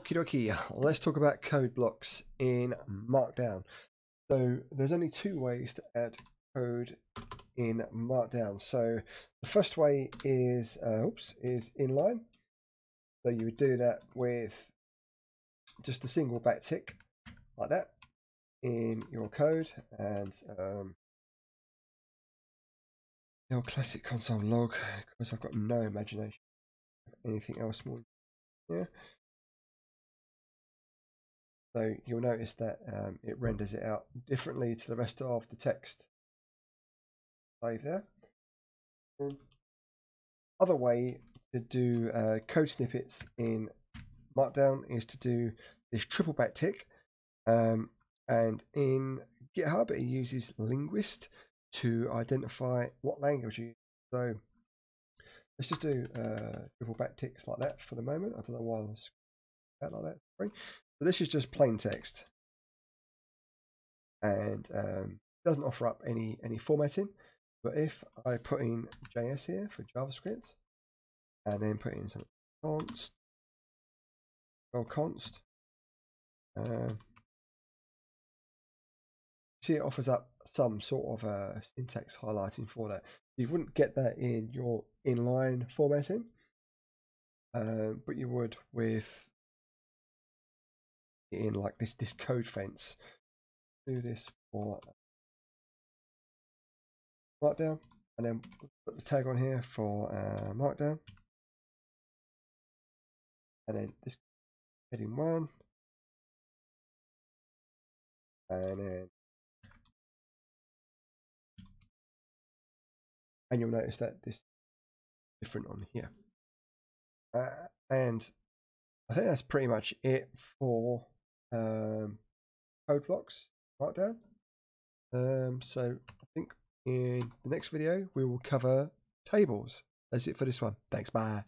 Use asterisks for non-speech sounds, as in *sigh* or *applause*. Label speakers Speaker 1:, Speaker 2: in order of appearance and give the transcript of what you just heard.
Speaker 1: Okie dokie, *laughs* let's talk about code blocks in Markdown. So there's only two ways to add code in Markdown. So the first way is, uh, oops, is inline. So you would do that with just a single backtick like that in your code and um, your classic console log because I've got no imagination anything else more. Yeah. So you'll notice that um, it renders it out differently to the rest of the text. Save there. And other way to do uh, code snippets in Markdown is to do this triple backtick. Um, and in GitHub, it uses Linguist to identify what language you use. So let's just do uh, triple backticks like that for the moment. I don't know why I was like that. So this is just plain text, and um, doesn't offer up any any formatting. But if I put in JS here for JavaScript, and then put in some const, well const, uh, see it offers up some sort of uh, syntax highlighting for that. You wouldn't get that in your inline formatting, uh, but you would with in like this this code fence. Do this for markdown, and then put the tag on here for uh, markdown, and then this heading one, and then and you'll notice that this different on here. Uh, and I think that's pretty much it for um, code blocks markdown. Um, so I think in the next video we will cover tables. That's it for this one. Thanks. Bye.